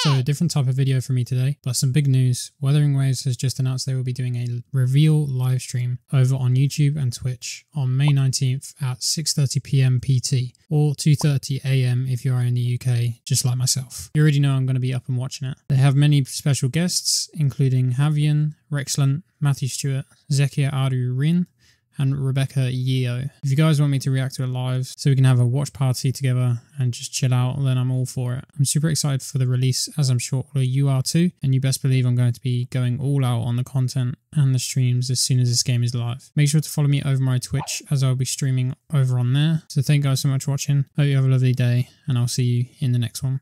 So a different type of video for me today, but some big news. Wuthering Waves has just announced they will be doing a reveal live stream over on YouTube and Twitch on May 19th at 6.30pm PT or 2.30am if you are in the UK, just like myself. You already know I'm going to be up and watching it. They have many special guests, including Havian, Rexlent, Matthew Stewart, Zekia Aru Rin, and Rebecca Yeo. If you guys want me to react to it live so we can have a watch party together and just chill out, then I'm all for it. I'm super excited for the release, as I'm sure you are too, and you best believe I'm going to be going all out on the content and the streams as soon as this game is live. Make sure to follow me over my Twitch as I'll be streaming over on there. So thank you guys so much for watching. Hope you have a lovely day, and I'll see you in the next one.